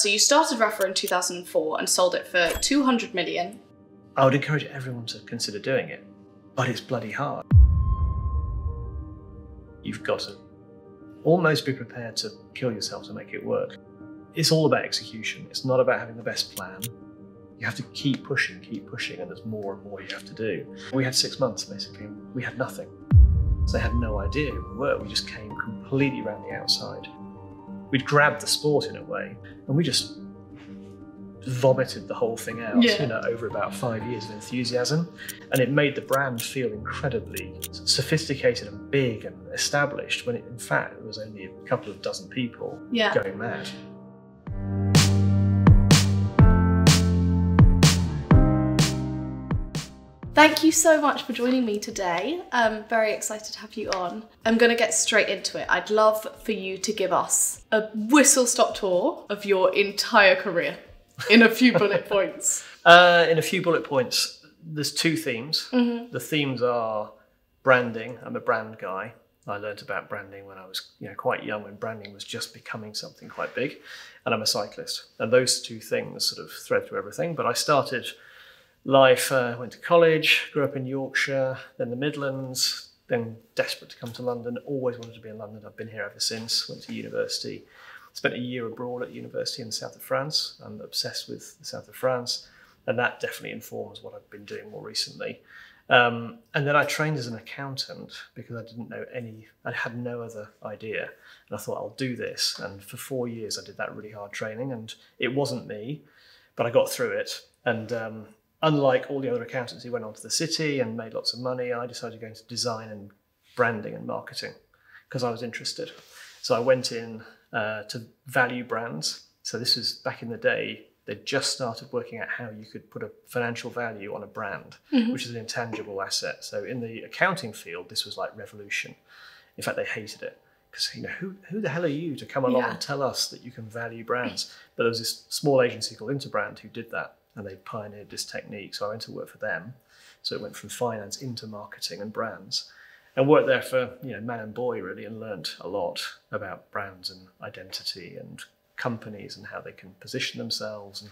So you started Rapha in 2004 and sold it for 200 million. I would encourage everyone to consider doing it, but it's bloody hard. You've got to almost be prepared to kill yourself to make it work. It's all about execution. It's not about having the best plan. You have to keep pushing, keep pushing, and there's more and more you have to do. We had six months basically, we had nothing. So they had no idea who we were. We just came completely around the outside. We'd grabbed the sport in a way, and we just vomited the whole thing out, Yeah. you know, over about five years of enthusiasm. And it made the brand feel incredibly sophisticated and big and established when it, in fact it was only a couple of dozen people Yeah. going mad. Thank you so much for joining me today. I'm very excited to have you on. I'm going to get straight into it. I'd love for you to give us a whistle stop tour of your entire career in a few bullet points. Uh, in a few bullet points, there's two themes. Mm-hmm. The themes are branding. I'm a brand guy. I learned about branding when I was you know, quite young, when branding was just becoming something quite big. And I'm a cyclist. And those two things sort of thread through everything. But I started life, uh, went to college, grew up in Yorkshire, then the Midlands, then desperate to come to London. Always wanted to be in London. I've been here ever since. Went to university. Spent a year abroad at university in the south of France. I'm obsessed with the south of France and that definitely informs what I've been doing more recently. Um, and then I trained as an accountant because I didn't know any, I had no other idea. And I thought, I'll do this. And for four years, I did that really hard training, and it wasn't me, but I got through it. And um, unlike all the other accountants who went on to the city and made lots of money, I decided to go into design and branding and marketing because I was interested. So I went in uh, to value brands. So this was back in the day, they just started working out how you could put a financial value on a brand, which is an intangible asset. So in the accounting field, this was like revolution. In fact, they hated it because you know who who the hell are you to come along Yeah. and tell us that you can value brands? But there was this small agency called Interbrand who did that, and they pioneered this technique. So I went to work for them. So it went from finance into marketing and brands, and worked there for you know man and boy really, and learnt a lot about brands and identity and companies and how they can position themselves and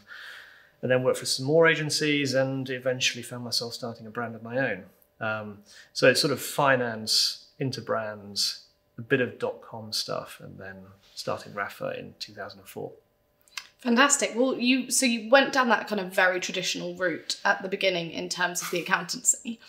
and then worked for some more agencies and eventually found myself starting a brand of my own. Um, so it's sort of finance into brands, a bit of dot com stuff, and then starting Rapha in 2004. Fantastic. Well, you so you went down that kind of very traditional route at the beginning in terms of the accountancy.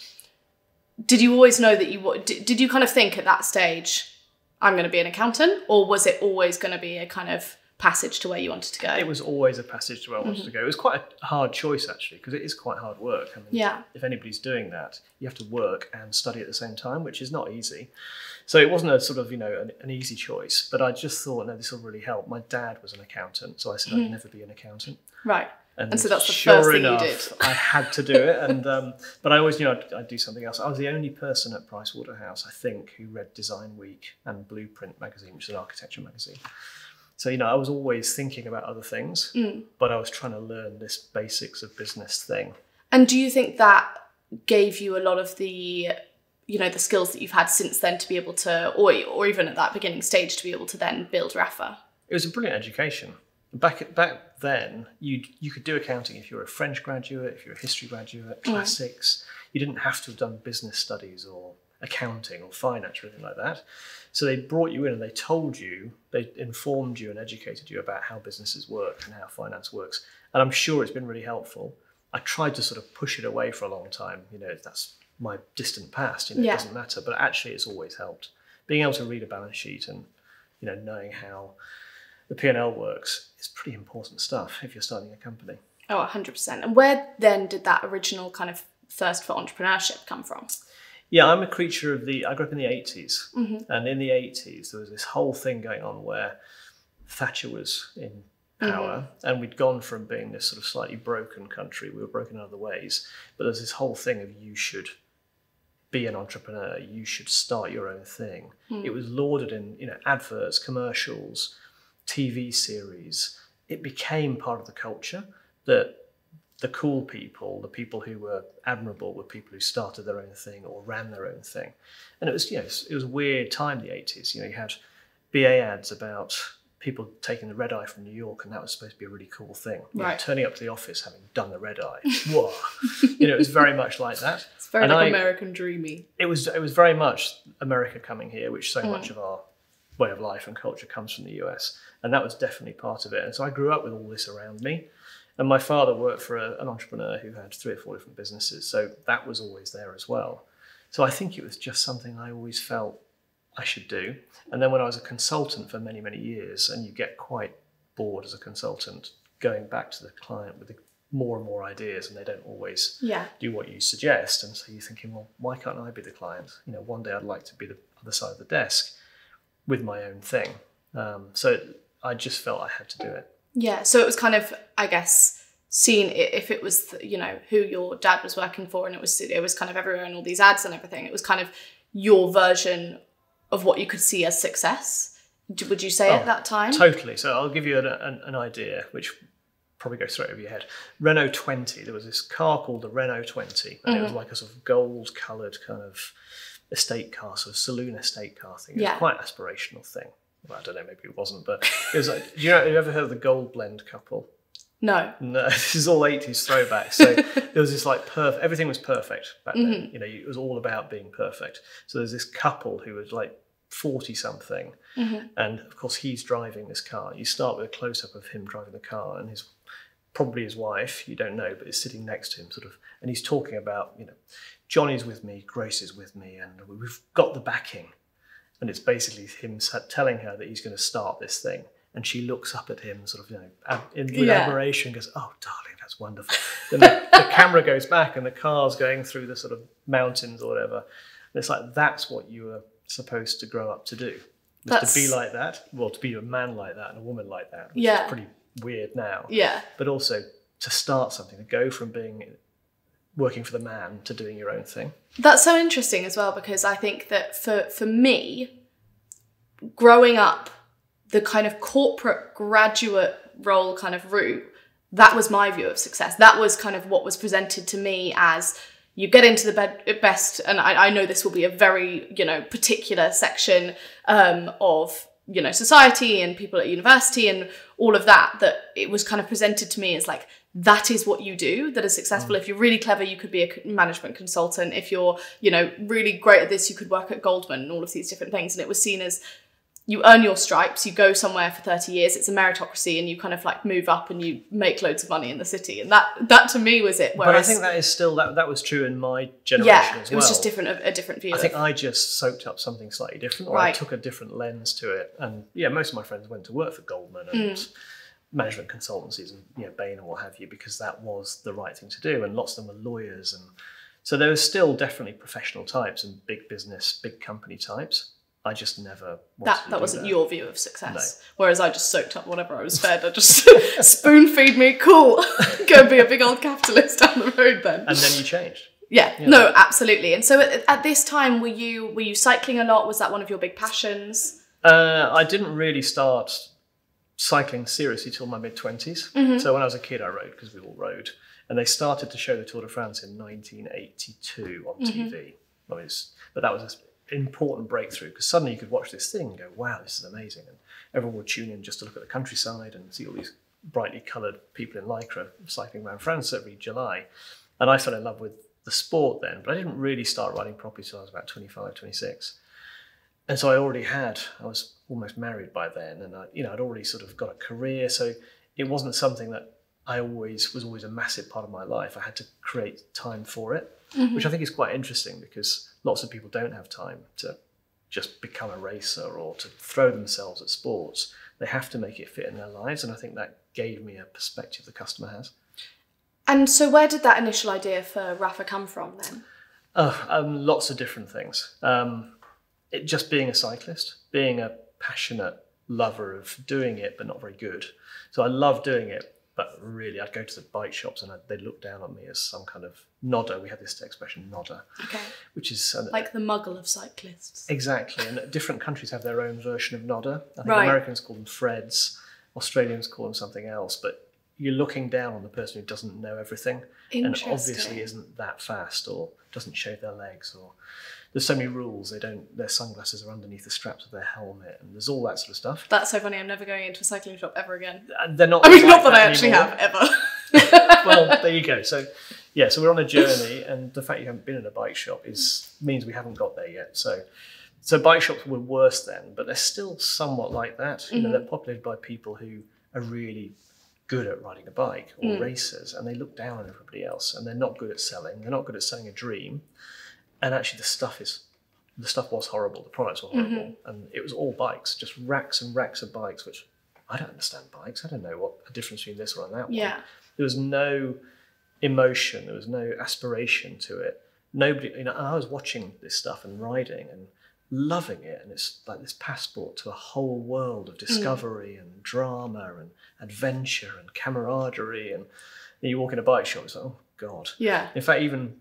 Did you always know that you did, did you kind of think at that stage I'm going to be an accountant or was it always going to be a kind of passage to where you wanted to go? It was always a passage to where I wanted to mm-hmm. go. It was quite a hard choice actually because it is quite hard work. I mean, Yeah. if anybody's doing that, you have to work and study at the same time, which is not easy. So it wasn't a sort of you know an, an easy choice, but I just thought no, this will really help. My dad was an accountant, so I said I'd never be an accountant. right. And, And so that's the sure first thing you enough, did. I had to do it, and um, but I always knew I'd, I'd do something else. I was the only person at Pricewaterhouse, I think, who read Design Week and Blueprint magazine, which is an architecture magazine. So you know, I was always thinking about other things, Mm. but I was trying to learn this basics of business thing. And do you think that gave you a lot of the you know the skills that you've had since then to be able to or or even at that beginning stage to be able to then build Rapha? It was a brilliant education. Back back then, you you could do accounting if you were a French graduate, if you're a history graduate, mm. classics. You didn't have to have done business studies or accounting or finance or anything like that. So they brought you in and they told you, they informed you and educated you about how businesses work and how finance works. And I'm sure it's been really helpful. I tried to sort of push it away for a long time. You know, that's my distant past. You know, Yeah. it doesn't matter. But actually, it's always helped. Being able to read a balance sheet and you know knowing how the P&L works is pretty important stuff if you're starting a company. Oh, 100%. And where then did that original kind of thirst for entrepreneurship come from? Yeah, I'm a creature of the. I grew up in the 80s, mm-hmm. and in the 80s there was this whole thing going on where Thatcher was in power, mm-hmm. and we'd gone from being this sort of slightly broken country. We were broken in other ways, but there's this whole thing of you should be an entrepreneur. You should start your own thing. Hmm. It was lauded in you know adverts, commercials, TV series. It became part of the culture that the cool people, the people who were admirable, were people who started their own thing or ran their own thing. And it was, you know, it was a weird time, the 80s. You know, you had BA ads about people taking the red eye from New York, and that was supposed to be a really cool thing. You know, Right. turning up to the office having done the red eye. Whoa. you know, it was very much like that. It's very And like I- American dreamy. It was it was very much America coming here, which Mm. so much of our way of life and culture comes from the US, and that was definitely part of it. And so I grew up with all this around me. And my father worked for a, an entrepreneur who had three or four different businesses, so that was always there as well. So I think it was just something I always felt I should do. And then when I was a consultant for many, many years, and you get quite bored as a consultant, going back to the client with the more and more ideas, and they don't always Yeah. do what you suggest. And so you're thinking, well, why can't I be the client? You know, one day I'd like to be the other side of the desk with my own thing. Um, so I just felt I had to do it. Yeah, so it was kind of, I guess, seen if it was, you know, who your dad was working for, and it was it was kind of everywhere and all these ads and everything. It was kind of your version of what you could see as success. Would you say Oh, at that time? Totally. So I'll give you an, an, an idea, which probably goes straight over your head. Renault 20. There was this car called the Renault 20, and it was mm-hmm. like a sort of gold coloured kind of estate car, sort of saloon estate car thing. It Yeah. was quite an aspirational thing. Well, I don't know, maybe it wasn't, but it was like, do you know, have you ever heard of the Gold Blend couple? No. No, this is all 80s throwback. So there was this like perfect, everything was perfect back Mm-hmm. then. You know, it was all about being perfect. So there's this couple who was like 40 something. Mm-hmm. And of course, he's driving this car. You start with a close up of him driving the car and his probably his wife, you don't know, but is sitting next to him, sort of, and he's talking about, you know, Johnny's with me, Grace is with me, and we've got the backing. And it's basically him telling her that he's going to start this thing. And she looks up at him, sort of, you know, in, Yeah. admiration, goes, "Oh, darling, that's wonderful." Then the, the camera goes back, and the car's going through the sort of mountains or whatever. And it's like that's what you were supposed to grow up to do, to be like that. Well, to be a man like that and a woman like that, which Yeah. is pretty weird now Yeah. but also to start something, to go from being working for the man to doing your own thing. That's so interesting as well because I think that for for me, growing up, the kind of corporate graduate role kind of route, that was my view of success. That was kind of what was presented to me as you get into the bed best, and I, I know this will be a very you know particular section um, of you know society and people at university and all of that. That it was kind of presented to me as like that is what you do that is successful. If you're really clever, you could be a management consultant. If you're you know really great at this, you could work at Goldman and all of these different things. And it was seen as you earn your stripes, you go somewhere for 30 years, it's a meritocracy, and you kind of like move up and you make loads of money in the city. And that that to me was it. Whereas, but I think that is still that that was true in my generation yeah, as it was just different, a, a different view. I think of, I just soaked up something slightly different, or I took a different lens to it. And yeah, most of my friends went to work for Goldman and Mm. management consultancies and you know Bain and what have you, because that was the right thing to do. And lots of them were lawyers, and so there was still definitely professional types and big business, big company types. I just never that that wasn't that. your view of success. Whereas I just soaked up whatever I was fed. I just spoon feed me, cool. Go be a big old capitalist down the road then. And then you changed. Yeah, no, absolutely. And so at, at this time, were you were you cycling a lot? Was that one of your big passions? Uh, I didn't really start cycling seriously till my mid 20s. Mm-hmm. So when I was a kid, I rode because we all rode. And they started to show the Tour de France in 1982 on Mm-hmm. TV. I mean, but that was important breakthrough because suddenly you could watch this thing and go, wow, this is amazing. And everyone would tune in just to look at the countryside and see all these brightly coloured people in Lycra cycling around France every July. And I fell in love with the sport then, but I didn't really start riding properly until I was about 25, 26 and so I already had I was almost married by then, and I, you know I'd already sort of got a career, so it wasn't something that I always was always a massive part of my life. I had to create time for it, which I think is quite interesting because lots of people don't have time to just become a racer or to throw themselves at sports. They have to make it fit in their lives, and I think that gave me a perspective the customer has. And so where did that initial idea for Rapha come from then? Oh, um, lots of different things. Um, it just being a cyclist, being a passionate lover of doing it, but not very good. So I love doing it, but really, I'd go to the bike shops and I'd, they'd look down on me as some kind of nodder. We have this expression, nodder, Okay, which is an, like the muggle of cyclists. exactly. And different countries have their own version of nodder. I think Right. Americans call them Freds, Australians call them something else, but you're looking down on the person who doesn't know everything and obviously isn't that fast or doesn't shave their legs or there's so many rules they don't their sunglasses are underneath the straps of their helmet and there's all that sort of stuff That's so funny. I'm never going into a cycling shop ever again. and they're not I mean, like not that I actually anymore. have ever. well there you go so yeah so we're on a journey and the fact you haven't been in a bike shop is means we haven't got there yet so so bike shops were worse then but they're still somewhat like that you know mm-hmm. they're populated by people who are really good at riding a bike or mm. racers and they look down on everybody else and they're not good at selling they're not good at selling a dream and actually the stuff is the stuff was horrible. The products were horrible. Mm-hmm. And it was all bikes just racks and racks of bikes which i don't understand bikes. I don't know what the difference between this one and that one yeah. there was no emotion. There was no aspiration to it. Nobody you know and i was watching this stuff and riding and loving it. And it's like this passport to a whole world of mm. discovery and drama and adventure and camaraderie. And you walk in a bike shop it's like oh god. Yeah. in fact even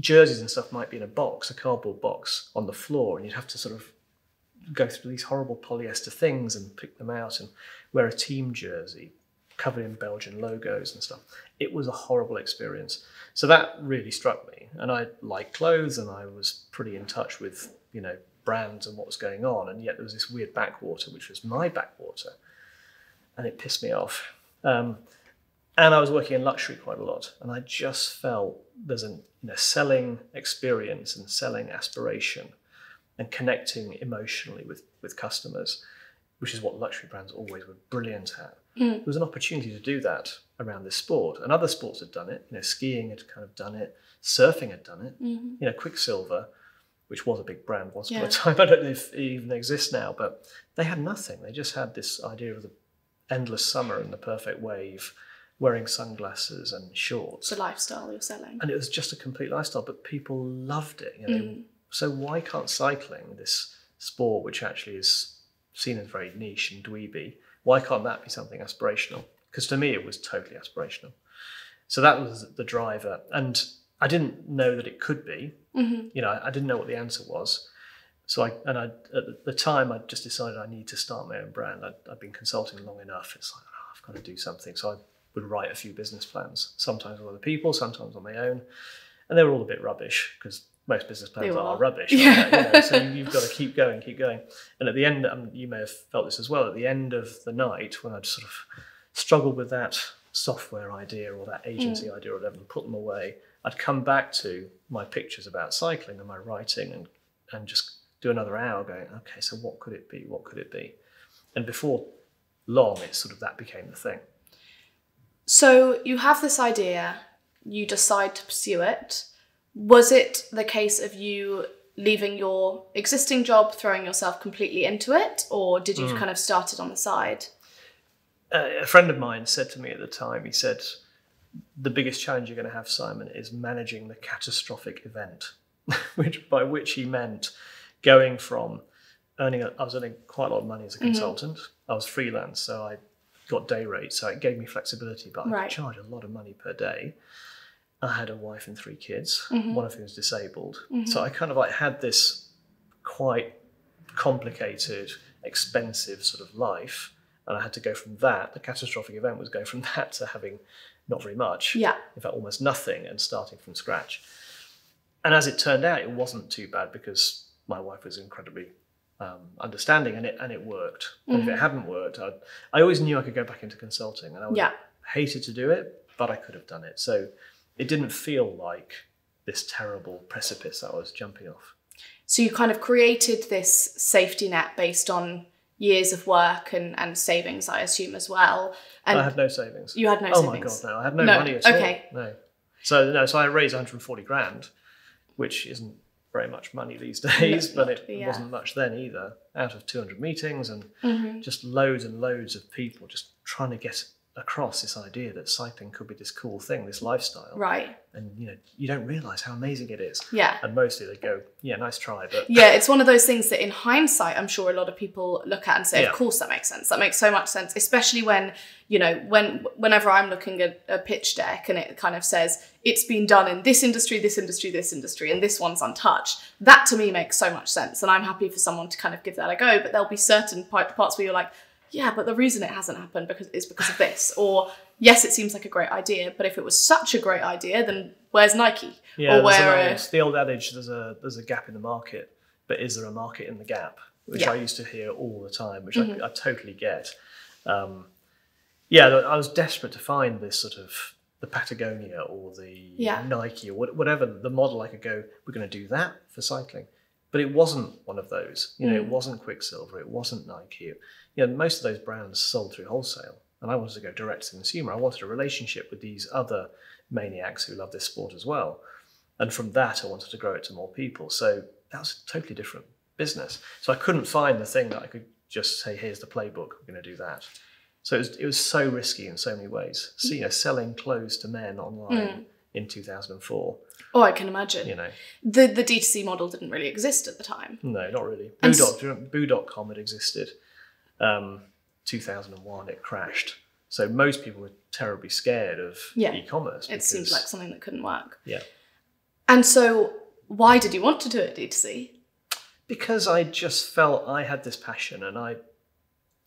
jerseys and stuff might be in a box a cardboard box on the floor and you'd have to sort of go through these horrible polyester things and pick them out and wear a team jersey covered in Belgian logos and stuff. It was a horrible experience. So that really struck me. And I liked clothes and I was pretty in touch with, you know, brands and what was going on. And yet there was this weird backwater, which was my backwater. And it pissed me off. Um, and I was working in luxury quite a lot. And I just felt there's a you know, selling experience and selling aspiration and connecting emotionally with, with customers, which is what luxury brands always were brilliant at. Mm. There was an opportunity to do that around this sport, and other sports had done it. You know, skiing had kind of done it, surfing had done it. Mm-hmm. You know, Quiksilver, which was a big brand once upon Yeah. a time. I don't know if it even exists now, but they had nothing. They just had this idea of the endless summer and the perfect wave, wearing sunglasses and shorts It's a lifestyle you're selling. and it was just a complete lifestyle but people loved it you know mm. so why can't cycling this sport which actually is seen as very niche and dweeby why can't that be something aspirational because to me it was totally aspirational so that was the driver and i didn't know that it could be mm-hmm. you know i didn't know what the answer was so I and I at the time I just decided I need to start my own brand. I'd, I'd been consulting long enough. It's like oh, I've got to do something. So I would write a few business plans, sometimes with other people, sometimes on my own, and they were all a bit rubbish because most business plans are rubbish. Yeah. You know, so you've got to keep going, keep going. And at the end, um, you may have felt this as well. At the end of the night, when I'd sort of struggled with that software idea or that agency Mm. idea or whatever, and put them away, I'd come back to my pictures about cycling and my writing and and just do another hour going, okay, so what could it be? What could it be? And before long, it sort of that became the thing. So you have this idea, you decide to pursue it. Was it the case of you leaving your existing job, throwing yourself completely into it, or did you kind of start it on the side? Uh, a friend of mine said to me at the time, he said, the biggest challenge you're going to have, Simon, is managing the catastrophic event, which by which he meant going from earning, a, I was earning quite a lot of money as a consultant. I was freelance, so I got day rates, so it gave me flexibility, but I Right. could charge a lot of money per day. I had a wife and three kids, mm-hmm. one of whom was disabled. So mm-hmm. I kind of like had this quite complicated, expensive sort of life. And I had to go from that, the catastrophic event was going from that to having not very much, Yeah. in fact, almost nothing, and starting from scratch. And as it turned out, it wasn't too bad because my wife was incredibly um, understanding and it, and it worked. Mm-hmm. if it hadn't worked, I'd, I always knew I could go back into consulting and I would Yeah. hated to do it, but I could have done it. So it didn't feel like this terrible precipice that I was jumping off. So you kind of created this safety net based on years of work and, and savings, I assume, as well. And I had no savings. you had no savings. oh my god, no! I had no, No, money at okay. all. No. So no, so I raised 140 grand, which isn't very much money these days, but it yeah. wasn't much then either. Out of 200 meetings and Mm-hmm. just loads and loads of people just trying to get across this idea that cycling could be this cool thing, this lifestyle, Right. And you know you don't realise how amazing it is. Yeah. And mostly they go, yeah, nice try, but Yeah, it's one of those things that in hindsight, I'm sure a lot of people look at and say, Yeah. of course that makes sense. That makes so much sense, especially when, you know, when whenever I'm looking at a pitch deck and it kind of says it's been done in this industry, this industry, this industry, and this one's untouched. That to me makes so much sense. And I'm happy for someone to kind of give that a go. But there'll be certain parts where you're like, yeah, but the reason it hasn't happened because is because of this. Or yes, it seems like a great idea, but if it was such a great idea, then where's Nike? Yeah, or an where? old- the old adage: there's a there's a gap in the market, but is there a market in the gap? Which Yeah. Mm-hmm. I used to hear all the time, which I, I totally get. Um, yeah, I was desperate to find this sort of the Patagonia or the Yeah. Nike or whatever the model I could go. We're going to do that for cycling, but it wasn't one of those. You know, Mm. it wasn't Quiksilver, it wasn't Nike. You know, most of those brands sold through wholesale, and I wanted to go direct to the consumer. I wanted a relationship with these other maniacs who love this sport as well. And from that, I wanted to grow it to more people. So that was a totally different business. So I couldn't find the thing that I could just say, here's the playbook, we're going to do that. So it was, it was so risky in so many ways. So, you know, selling clothes to men online in 2004, Oh, I can imagine. you know, The the D2C model didn't really exist at the time. no, not really. Boo.com, you had existed. Um, 2001, it crashed. So most people were terribly scared of Yeah. e-commerce. It seemed like something that couldn't work. Yeah. And so, why did you want to do it D2C? because I just felt I had this passion, and I,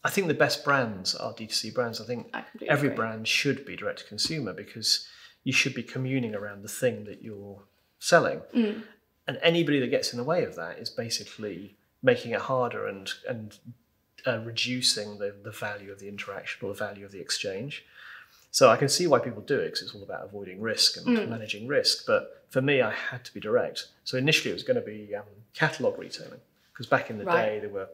I think the best brands are D2C brands. I think I every agree. brand should be direct to consumer because you should be communing around the thing that you're selling, Mm. and anybody that gets in the way of that is basically making it harder and and uh, reducing the the value of the interaction or the value of the exchange. So I can see why people do it because it's all about avoiding risk and Mm. managing risk. But for me, I had to be direct. So initially, it was going to be um, catalog retailing because back in the Right. day there were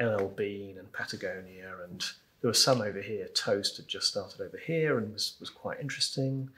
LL Bean and Patagonia, and there were some over here. Toast had just started over here and was was quite interesting.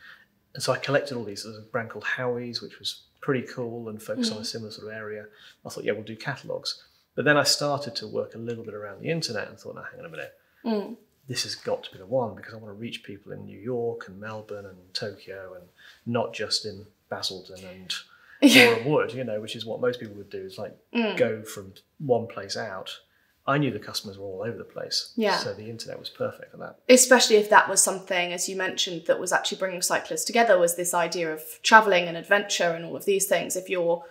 And so I collected all these. There's a brand called Howie's, which was pretty cool and focused on a similar sort of area. I thought, yeah, we'll do catalogs. But then I started to work a little bit around the internet and thought, no, hang on a minute Mm. this has got to be the one because I want to reach people in New York and Melbourne and Tokyo and not just in Basildon and Boreham Wood, you know, which is what most people would do is like Mm. go from one place out. I knew the customers were all over the place. Yeah. So the internet was perfect for that. Especially if that was something, as you mentioned, that was actually bringing cyclists together, was this idea of traveling and adventure and all of these things. If you're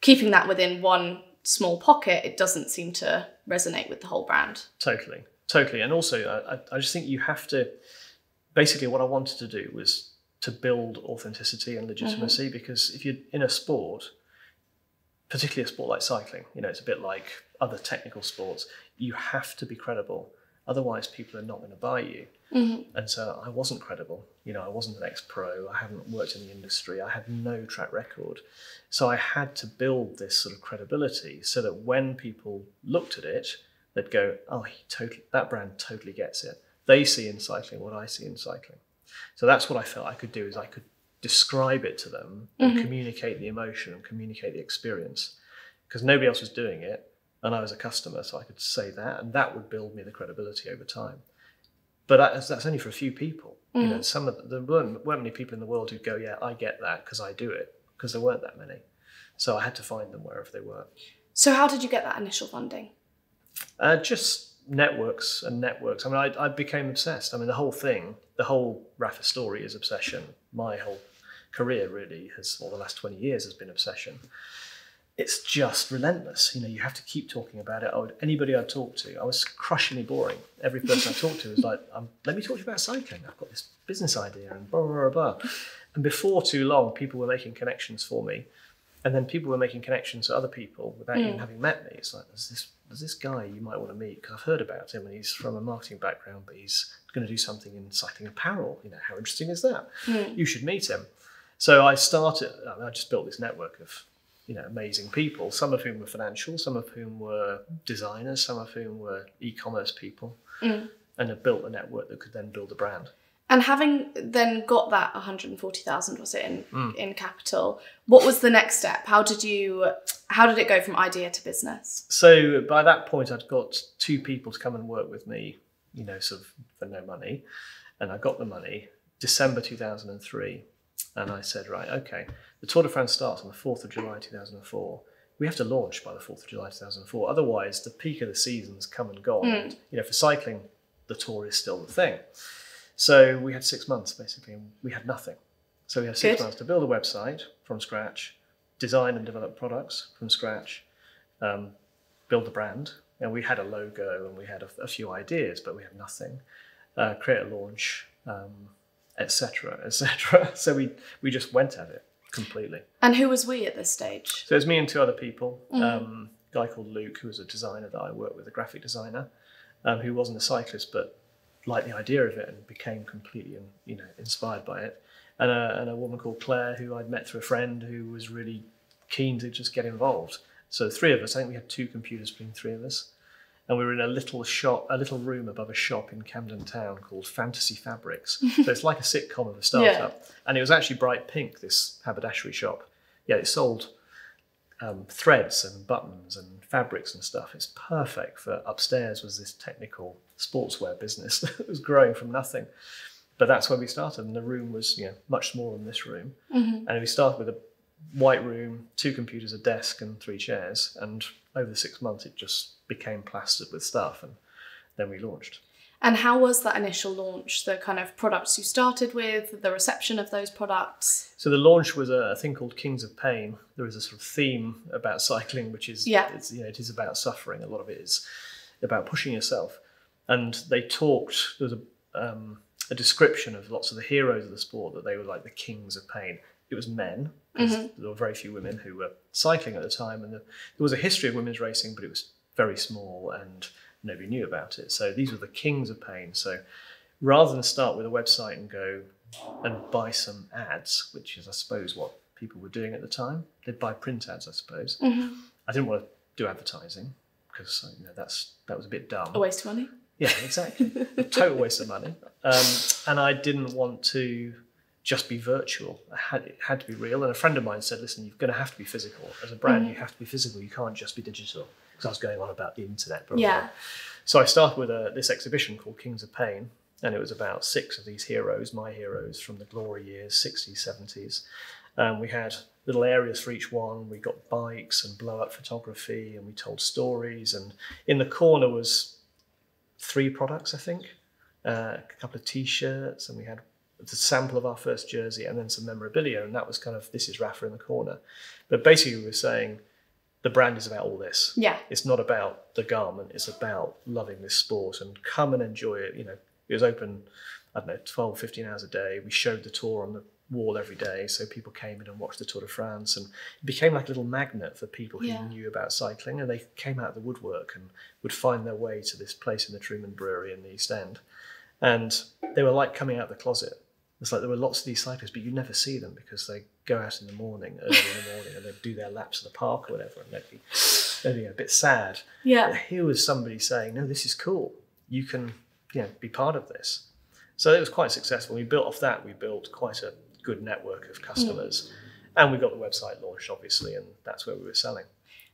keeping that within one small pocket, it doesn't seem to resonate with the whole brand. Totally, totally. And also, I, I- just think you have to. Basically, what I wanted to do was to build authenticity and legitimacy mm-hmm. because if you're in a sport, particularly a sport like cycling, you know, it's a bit like other technical sports, you have to be credible. Otherwise, people are not going to buy you. Mm-hmm. And so I wasn't credible. You know, I wasn't an ex pro. I haven't worked in the industry. I had no track record. So I had to build this sort of credibility so that when people looked at it, they'd go, "Oh, he totally that brand totally gets it." They see in cycling what I see in cycling. So that's what I felt I could do is I could describe it to them and mm-hmm. communicate the emotion and communicate the experience because nobody else was doing it and I was a customer so I could say that and that would build me the credibility over time but that's, that's only for a few people you know some of the, there weren't, weren't many people in the world who'd go yeah I get that because I do it because there weren't that many so I had to find them wherever they were So, how did you get that initial funding? uh, just networks and networks. I mean, I, I became obsessed. I mean, the whole thing, the whole Rapha story is obsession. My whole career really has, or the last 20 years has been obsession. It's just relentless. You know, you have to keep talking about it. I would, anybody I talked to, I was crushingly boring. Every person I talked to was like, um, let me talk to you about cycling. I've got this business idea and blah, blah, blah, blah. And before too long, people were making connections for me. And then people were making connections to other people without even having met me. It's like, there's this, there's this guy you might want to meet because I've heard about him and he's from a marketing background, but he's going to do something in cycling apparel. You know, how interesting is that? You should meet him. So I started, I, mean, I just built this network of, you know, amazing people, some of whom were financial, some of whom were designers, some of whom were e-commerce people, and I built a network that could then build a brand. And having then got that 140,000 was it in Mm. in capital, what was the next step? How did you how did it go from idea to business? So by that point, I'd got two people to come and work with me, you know, sort of for no money. And I got the money December 2003. And I said, right, okay, the Tour de France starts on the 4th of July 2004. We have to launch by the 4th of July 2004. Otherwise, the peak of the season's come and gone. And, you know, for cycling, the Tour is still the thing. So we had six months basically, and we had nothing. So we had six Good. months to build a website from scratch, design and develop products from scratch, um, build a brand. And we had a logo and we had a, a few ideas, but we had nothing. Uh, create a launch, um, etc., etc. So we we just went at it completely. And who was we at this stage? So it was me and two other people. Um, a guy called Luke, who was a designer that I worked with, a graphic designer, um, who wasn't a cyclist but liked the idea of it and became completely you know inspired by it. And a, and a woman called Claire, who I'd met through a friend who was really keen to just get involved. So three of us, I think we had two computers between three of us. And we were in a little shop, a little room above a shop in Camden Town called Fantasy Fabrics. so it's like a sitcom of a startup. And it was actually bright pink, this haberdashery shop. Yeah, it sold um, threads and buttons and fabrics and stuff. It's perfect for upstairs was this technical sportswear business that was growing from nothing. But that's where we started, and the room was you know much smaller than this room. Mm-hmm. And we started with a white room, two computers, a desk, and three chairs. And over the six months, it just became plastered with stuff, and then we launched. And how was that initial launch? The kind of products you started with, the reception of those products? So the launch was a, thing called Kings of Pain. There is a sort of theme about cycling, which is Yeah. it's, you know, it is about suffering. A lot of it is about pushing yourself. And they talked. There was a um, a description of lots of the heroes of the sport that they were like the kings of pain. It was men because there were very few women who were cycling at the time, and the, there was a history of women's racing, but it was very small and nobody knew about it. So these were the kings of pain. So rather than start with a website and go and buy some ads, which is I suppose what people were doing at the time, they'd buy print ads, I suppose. I didn't want to do advertising because you know that's that was a bit dumb. A waste of money? Yeah, exactly. a total waste of money. Um, and I didn't want to just be virtual. I had, it had to be real. And a friend of mine said, listen, you're going to have to be physical. As a brand, you have to be physical. You can't just be digital. Because I was going on about the internet. Blah, Yeah. So I started with a, this exhibition called Kings of Pain. And it was about six of these heroes, my heroes from the glory years, 60s, 70s. Um, we had little areas for each one. We got bikes and blow up photography, and we told stories. And in the corner was three products, I think, uh, a couple of T-shirts, and we had the sample of our first jersey, and then some memorabilia. And that was kind of this is Rapha in the corner. But basically, we were saying the brand is about all this. Yeah. It's not about the garment. It's about loving this sport and come and enjoy it. You know, it was open, I don't know, 12, 15 hours a day. We showed the tour on the wall every day. So people came in and watched the Tour de France and it became like a little magnet for people who Yeah. knew about cycling and they came out of the woodwork and would find their way to this place in the Truman Brewery in the East End. And they were like coming out of the closet. It's like there were lots of these cyclists, but you never see them because they go out in the morning, early in the morning, and they do their laps in the park or whatever, and they'd be, they'd be a bit sad. But Yeah. here was somebody saying, "No, this is cool. You can, you know, be part of this." So it was quite successful. We built off that. We built quite a good network of customers, hmm. and we got the website launched, obviously, and that's where we were selling.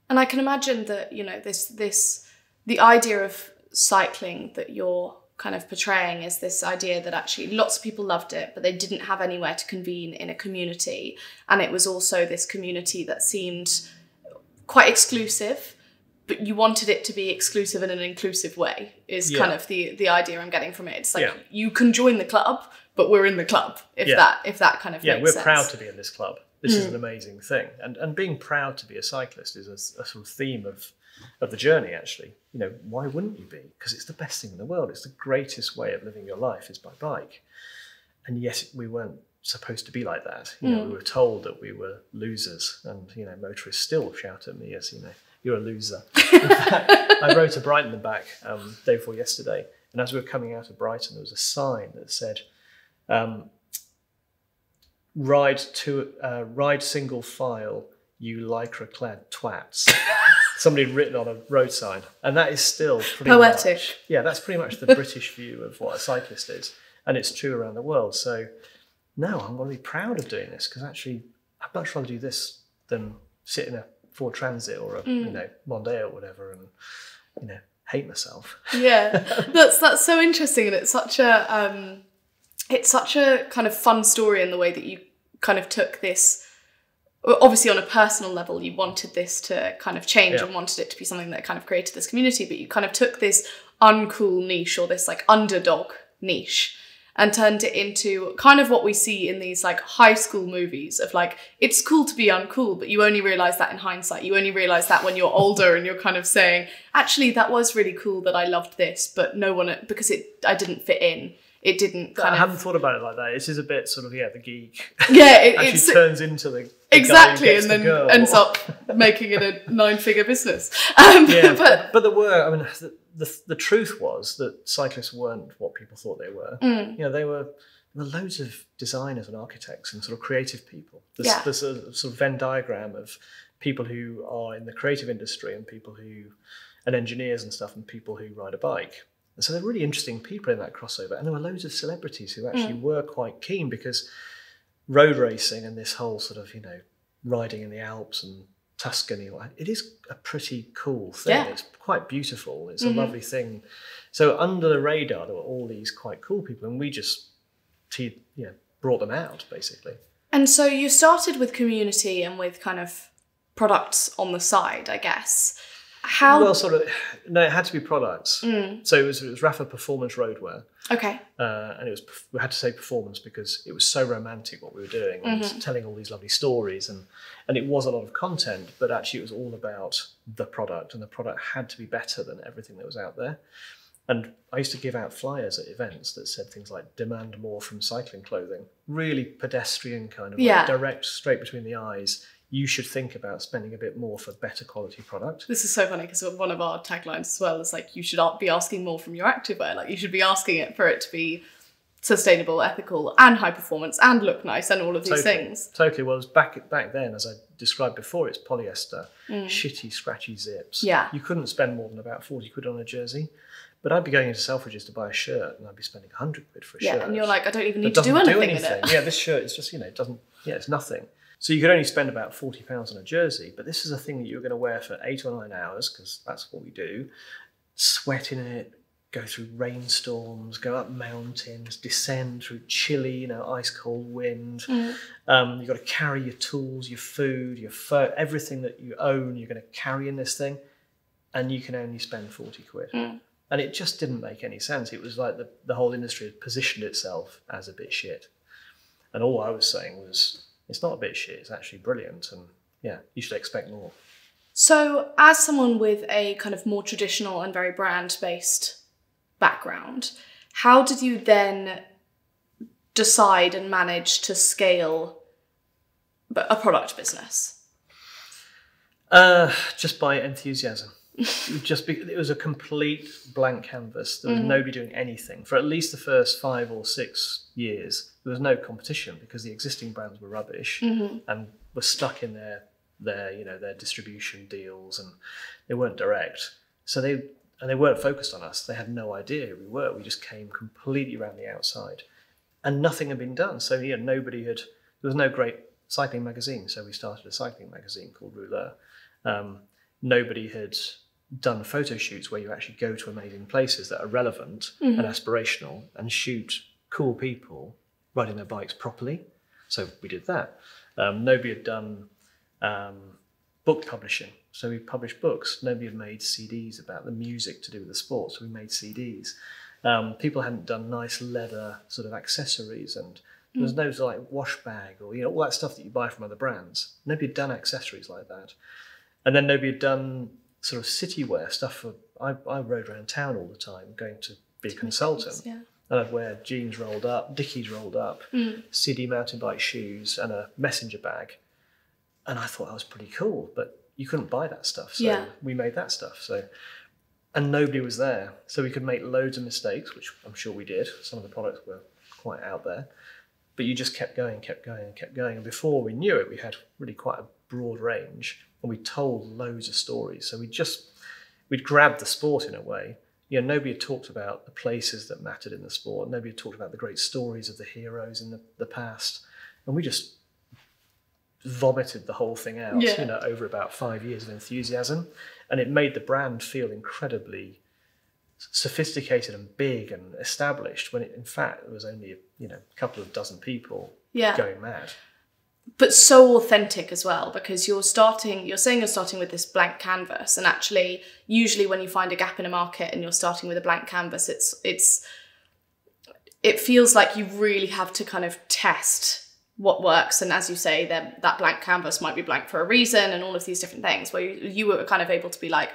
And I can imagine that, you know, this this the idea of cycling that you're kind of portraying is this idea that actually lots of people loved it, but they didn't have anywhere to convene in a community. And it was also this community that seemed quite exclusive, but you wanted it to be exclusive in an inclusive way, is kind of the the idea I'm getting from it. It's like Yeah. you can join the club, but we're in the club, if Yeah. that if that kind of Yeah, we're sense. proud to be in this club. This is hmm. an amazing thing, and and being proud to be a cyclist is a, a sort of theme of of the journey. Actually, you know, why wouldn't you be? Because it's the best thing in the world. It's the greatest way of living your life is by bike. And yet, we weren't supposed to be like that. You know, we were told that we were losers, and you know, motorists still shout at me as you know, you're a loser. Fact, I rode to Brighton and back um, day before yesterday, and as we were coming out of Brighton, there was a sign that said. Um, ride to uh, ride single file, you lycra clad twats. Somebody written on a road sign, and that is still pretty Poetic. Much, yeah, that's pretty much the British view of what a cyclist is, and it's true around the world. So, no, I'm going to be proud of doing this because actually, I'd much rather do this than sit in a Ford Transit or a Mm. you know Mondeo or whatever, and you know hate myself. yeah that's that's so interesting and it's such a um it's such a kind of fun story in the way that you kind of took this obviously on a personal level you wanted this to kind of change Yeah. and wanted it to be something that kind of created this community but you kind of took this uncool niche or this like underdog niche and turned it into kind of what we see in these like high school movies of like it's cool to be uncool but you only realize that in hindsight you only realize that when you're older and you're kind of saying actually that was really cool that I loved this but no one because it I didn't fit in it didn't kind I of haven't thought about it like that. This is a bit sort of yeah, the geek yeah it, actually turns into the, the exactly and the then girl. ends up making it a nine figure business um, yeah, but but, but there were. I mean, the, the the truth was that cyclists weren't what people thought they were. mm, You know, they were there were loads of designers and architects and sort of creative people. There's, Yeah. there's a sort of Venn diagram of people who are in the creative industry and people who and engineers and stuff and people who ride a bike. And so they're really interesting people in that crossover. And there were loads of celebrities who actually were quite keen because road racing and this whole sort of, you know, riding in the Alps and Tuscany, it is a pretty cool thing. Yeah. It's quite beautiful. It's Mhm. a lovely thing. So under the radar, there were all these quite cool people, and we just, te- you know, brought them out basically. and so you started with community and with kind of products on the side i guess how Well, sort of. No, it had to be products. Mm, So it was, it was Rapha Performance Roadwear, okay uh, and it was we had to say performance because it was so romantic what we were doing and Mhm. telling all these lovely stories, and and it was a lot of content, but actually it was all about the product, and the product had to be better than everything that was out there. And I used to give out flyers at events that said things like "demand more from cycling clothing," really pedestrian kind of, like, Yeah. direct, straight between the eyes. You should think about spending a bit more for better quality product. This is so funny because one of our taglines as well is like you should be asking more from your activewear. Like you should be asking it for it to be sustainable, ethical, and high performance, and look nice, and all of these Totally. things. Totally. Well, back back then, as I described before, it's polyester, Mm. shitty, scratchy zips. Yeah. You couldn't spend more than about 40 quid on a jersey. But I'd be going into Selfridges to buy a shirt and I'd be spending 100 quid for a Yeah, shirt. and you're like, I don't even need to do anything, with it. Yeah, this shirt is just, you know, it doesn't, yeah, it's nothing. So you could only spend about £40 on a jersey, but this is a thing that you're going to wear for eight or nine hours, because that's what we do. Sweat in it, go through rainstorms, go up mountains, descend through chilly, you know, ice cold wind. Mm. Um, you've got to carry your tools, your food, your fur, everything that you own, you're going to carry in this thing, and you can only spend 40 quid. Mm. And it just didn't make any sense. It was like the, the whole industry had positioned itself as a bit shit. And all I was saying was, it's not a bit shit, it's actually brilliant. And yeah, you should expect more. So, as someone with a kind of more traditional and very brand based background, how did you then decide and manage to scale a product business? Uh, just by enthusiasm. It was just be, it was a complete blank canvas. There was Mhm. nobody doing anything for at least the first five or six years. There was no competition because the existing brands were rubbish Mm-hmm. and were stuck in their their you know their distribution deals and they weren't direct. So they and they weren't focused on us. They had no idea who we were. We just came completely around the outside, and nothing had been done. So yeah, nobody had. There was no great cycling magazine, so we started a cycling magazine called Rouleur. Um, nobody had done photo shoots where you actually go to amazing places that are relevant and aspirational and shoot cool people riding their bikes properly. So we did that. Um, nobody had done um, book publishing. So we published books. Nobody had made CDs about the music to do with the sport. So we made CDs. Um, people hadn't done nice leather sort of accessories and there was no like wash bag or you know all that stuff that you buy from other brands. Nobody had done accessories like that. And then nobody had done sort of city wear stuff for I, I rode around town all the time going to be a consultant. Yeah. And I'd wear jeans rolled up, dickies rolled up, Mm. SPD mountain bike shoes, and a messenger bag. And I thought I was pretty cool, but you couldn't buy that stuff. So Yeah. we made that stuff. So and nobody was there. So we could make loads of mistakes, which I'm sure we did. Some of the products were quite out there. But you just kept going, kept going, and kept going. And before we knew it, we had really quite a broad range and we told loads of stories. So we just we'd grabbed the sport in a way. You know, nobody had talked about the places that mattered in the sport. Nobody had talked about the great stories of the heroes in the, the past. And we just vomited the whole thing out, Yeah. you know, over about five years of enthusiasm. And it made the brand feel incredibly sophisticated and big and established when it, in fact there was only you know a couple of dozen people Yeah. going mad but so authentic as well because you're starting you're saying you're starting with this blank canvas and actually usually when you find a gap in a market and you're starting with a blank canvas it's it's it feels like you really have to kind of test what works and as you say then that blank canvas might be blank for a reason and all of these different things where you, you were kind of able to be like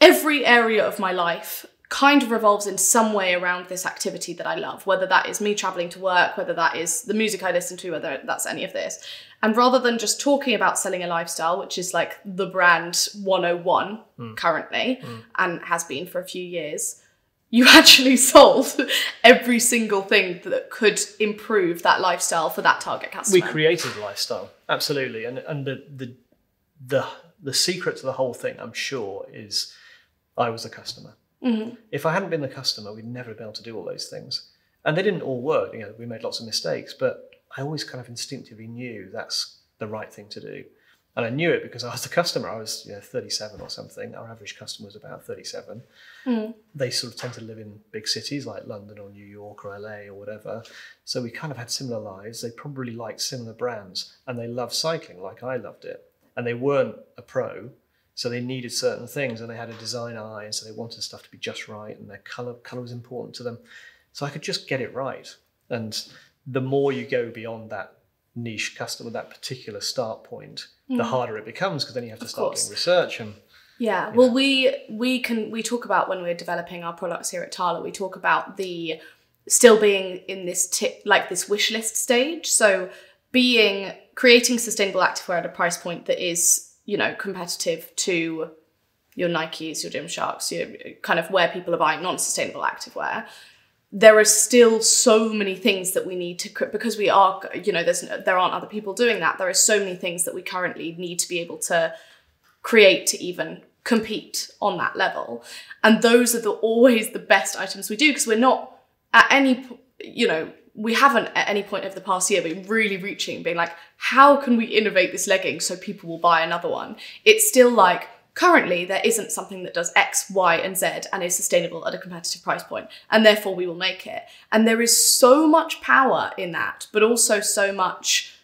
every area of my life kind of revolves in some way around this activity that I love, whether that is me traveling to work, whether that is the music I listen to, whether that's any of this. And rather than just talking about selling a lifestyle, which is like the brand 101 hmm. currently hmm. and has been for a few years, you actually sold every single thing that could improve that lifestyle for that target customer. we created a lifestyle absolutely and and the the the, the secret to the whole thing i'm sure is i was the customer Mm-hmm. if i hadn't been the customer we'd never have been able to do all those things. And they didn't all work you know we made lots of mistakes but i always kind of instinctively knew that's the right thing to do. And i knew it because i was the customer. I was you know 37 or something. Our average customer was about 37 mm-hmm. they sort of tend to live in big cities like London or New York or LA or whatever. So we kind of had similar lives. They probably liked similar brands and they loved cycling like I loved it. And they weren't a pro, so they needed certain things and they had a design eye and so they wanted stuff to be just right and their color color was important to them. So I could just get it right. And the more you go beyond that niche customer, that particular start point, the mm. harder it becomes because then you have to start course. doing research and Yeah, well, we we can we talk about when we're developing our products here at Tala. We talk about the still being in this tip like this wish list stage. So being creating sustainable activewear at a price point that is you know competitive to your Nikes, your Gymsharks, your kind of where people are buying non-sustainable activewear. There are still so many things that we need to because we are you know there's there aren't other people doing that. There are so many things that we currently need to be able to create to even compete on that level. And those are the always the best items we do because we're not at any you know we haven't at any point over the past year been really reaching being like how can we innovate this legging so people will buy another one? It's still like currently there isn't something that does x y and z and is sustainable at a competitive price point and therefore we will make it. And there is so much power in that but also so much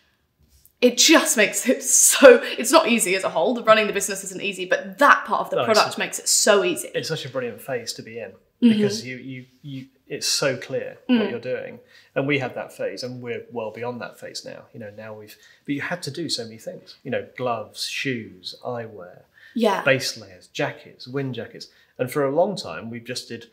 it just makes it so it's not easy as a whole. The running the business isn't easy but that part of the No, product makes it so easy. It's such a brilliant phase to be in Mm-hmm. because you you you it's so clear Mm. what you're doing. And we had that phase and we're well beyond that phase now. You know now we've but you had to do so many things. You know gloves shoes eyewear yeah. base layers jackets wind jackets. And for a long time we just did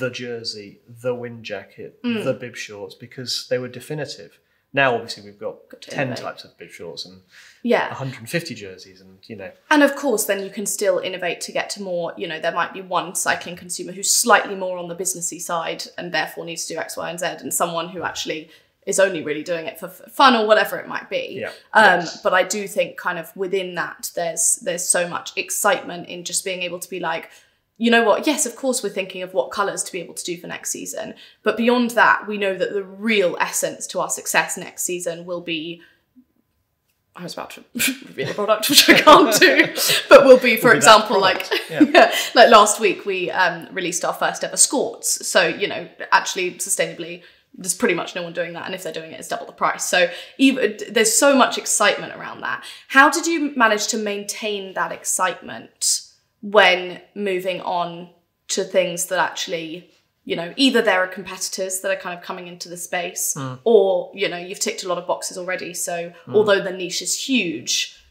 the jersey the wind jacket Mm. the bib shorts because they were definitive now obviously we've got, 10 innovate. types of bib shorts and yeah 150 jerseys and you know And of course, then you can still innovate to get to more. You know, there might be one cycling consumer who's slightly more on the businessy side and therefore needs to do X, Y, and Z, and someone who actually is only really doing it for fun or whatever it might be. Yeah. Um, Yes. But I do think, kind of within that, there's there's so much excitement in just being able to be like, you know what? Yes, of course, we're thinking of what colours to be able to do for next season. But beyond that, we know that the real essence to our success next season will be I was about to reveal a product, which I can't do, but will be, for Will be example, like yeah. yeah, like last week we um, released our first ever skorts. So you know, actually, sustainably, there's pretty much no one doing that, and if they're doing it, it's double the price. So even there's so much excitement around that. How did you manage to maintain that excitement when moving on to things that actually you know either there are competitors that are kind of coming into the space hmm. or you know you've ticked a lot of boxes already so hmm. although the niche is huge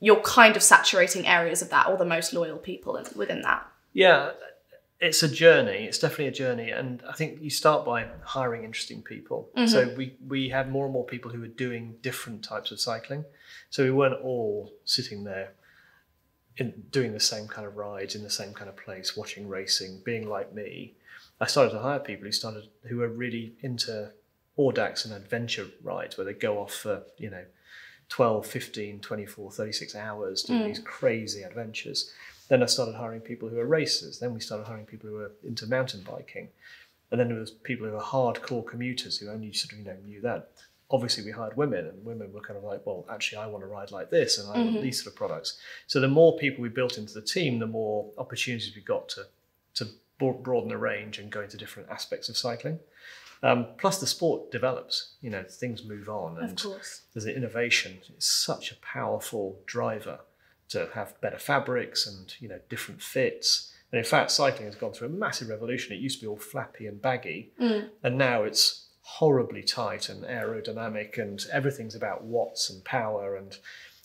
you're kind of saturating areas of that or the most loyal people within that Yeah, it's a journey. It's definitely a journey, and I think you start by hiring interesting people. Mm-hmm. So we we had more and more people who were doing different types of cycling. So we weren't all sitting there in doing the same kind of rides in the same kind of place, watching racing, being like me. I started to hire people who started who were really into Audax and adventure rides where they go off for, you know, 12, 15, 24, 36 hours doing mm. these crazy adventures. Then I started hiring people who are racers. Then we started hiring people who were into mountain biking. And then there was people who were hardcore commuters who only sort of, you know, knew that. Obviously we hired women and women were kind of like, well, actually I want to ride like this and I want these sort of products. So the more people we built into the team, the more opportunities we got to to broaden the range and go into different aspects of cycling. Um, plus the sport develops, you know, things move on and course there's an innovation. It's such a powerful driver to have better fabrics and you know different fits. And in fact, cycling has gone through a massive revolution. It used to be all flappy and baggy, and now it's horribly tight and aerodynamic, and everything's about watts and power. And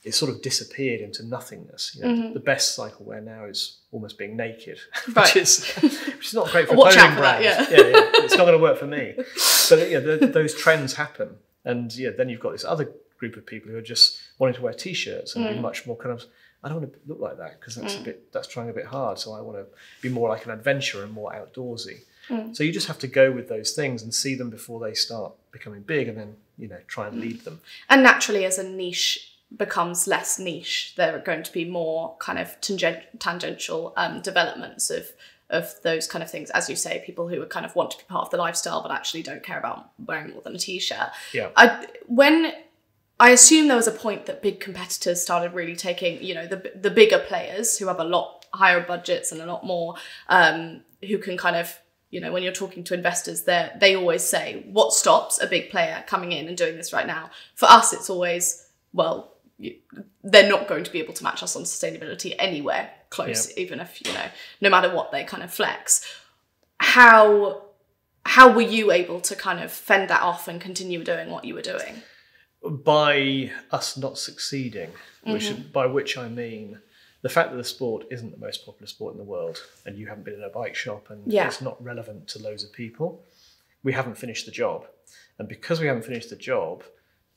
it sort of disappeared into nothingness. You know, Mm-hmm. The best cycle wear now is almost being naked, Right. which is which is not great for Watch clothing brands. yeah. yeah, yeah, it's not going to work for me. But yeah, the, those trends happen, and yeah, then you've got this other group of people who are just wanting to wear t-shirts and Mm. be much more kind of. I don't want to look like that because that's a bit that's trying a bit hard. So I want to be more like an adventurer and more outdoorsy. Mm. So you just have to go with those things and see them before they start becoming big, and then you know try and lead them. And naturally, as a niche becomes less niche, there are going to be more kind of tangen- tangential um, developments of of those kind of things. As you say, people who would kind of want to be part of the lifestyle but actually don't care about wearing more than a t-shirt. Yeah. I, when I assume there was a point that big competitors started really taking, you know, the the bigger players who have a lot higher budgets and a lot more, um, who can kind of, you know, when you're talking to investors, they they always say, what stops a big player coming in and doing this right now? For us, it's always, well, you, they're not going to be able to match us on sustainability anywhere close, even if you know, no matter what they kind of flex. How how were you able to kind of fend that off and continue doing what you were doing? by us not succeeding, which Mm-hmm. by which I mean the fact that the sport isn't the most popular sport in the world, and you haven't been in a bike shop, and Yeah. it's not relevant to loads of people. We haven't finished the job, and because we haven't finished the job,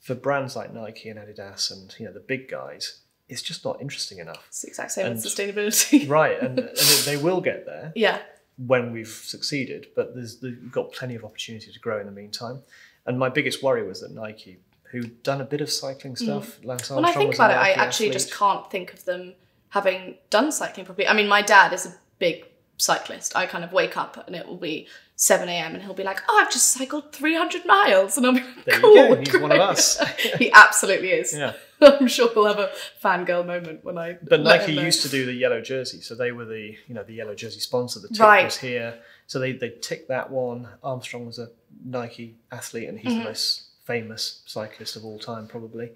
for brands like Nike and Adidas and you know the big guys, it's just not interesting enough. It's the exact same And- with sustainability. Right, and, and they will get there yeah. when we've succeeded, but there's we've got plenty of opportunity to grow in the meantime. And my biggest worry was that Nike, who'd done a bit of cycling stuff, Lance Mm. When I think about it, I Nike actually just can't think of them having done cycling properly. I mean, my dad is a big cyclist. I kind of wake up and it will be 7 a.m. and he'll be like, "Oh, I've just cycled 300 miles," and I'll be like, There you "Cool, go, he's one of us. he absolutely is. Yeah. I'm sure he'll have a fangirl moment when I. But Nike used to do the yellow jersey, so they were the you know the yellow jersey sponsor. The tick Right. was here, so they they ticked that one. Armstrong was a Nike athlete, and he's Mm-hmm. the most famous cyclist of all time, probably.